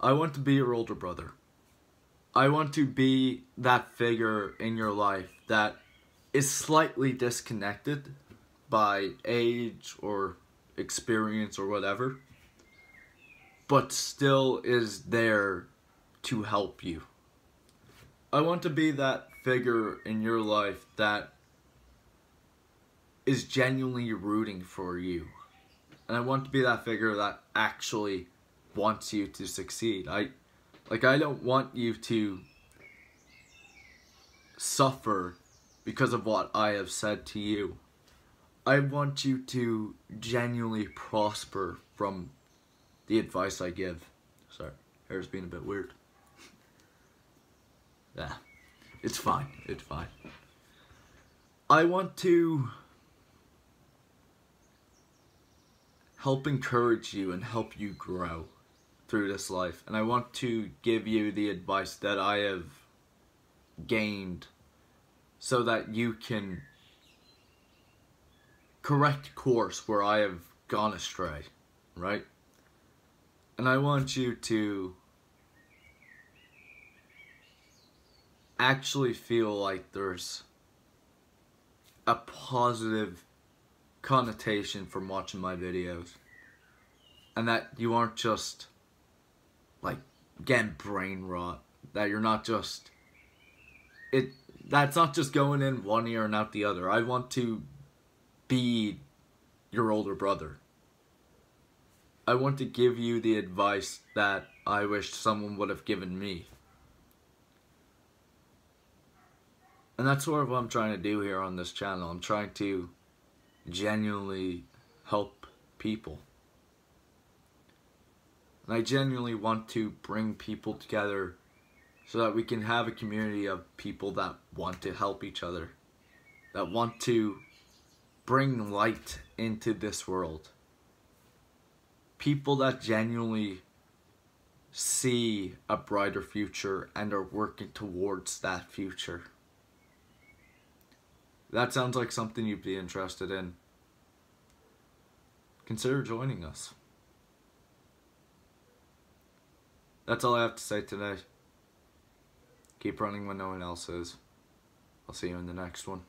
I want to be your older brother. I want to be that figure in your life that is slightly disconnected by age or experience or whatever, but still is there to help you. I want to be that figure in your life that is genuinely rooting for you. And I want to be that figure that actually wants you to succeed. I like I don't want you to suffer because of what I have said to you. I want you to genuinely prosper from the advice I give. Sorry, hair's being a bit weird. yeah, it's fine, it's fine. I want to help encourage you and help you grow through this life. And I want to give you the advice that I have gained so that you can correct course where I have gone astray, right? And I want you to actually feel like there's a positive connotation from watching my videos. And that you aren't just like getting brain rot. That you're not just it that's not just going in one ear and out the other. I want to be your older brother. I want to give you the advice that I wish someone would have given me. And that's sort of what I'm trying to do here on this channel. I'm trying to genuinely help people. And I genuinely want to bring people together so that we can have a community of people that want to help each other, that want to bring light into this world. People that genuinely see a brighter future and are working towards that future. That sounds like something you'd be interested in. Consider joining us. That's all I have to say today. Keep running when no one else is. I'll see you in the next one.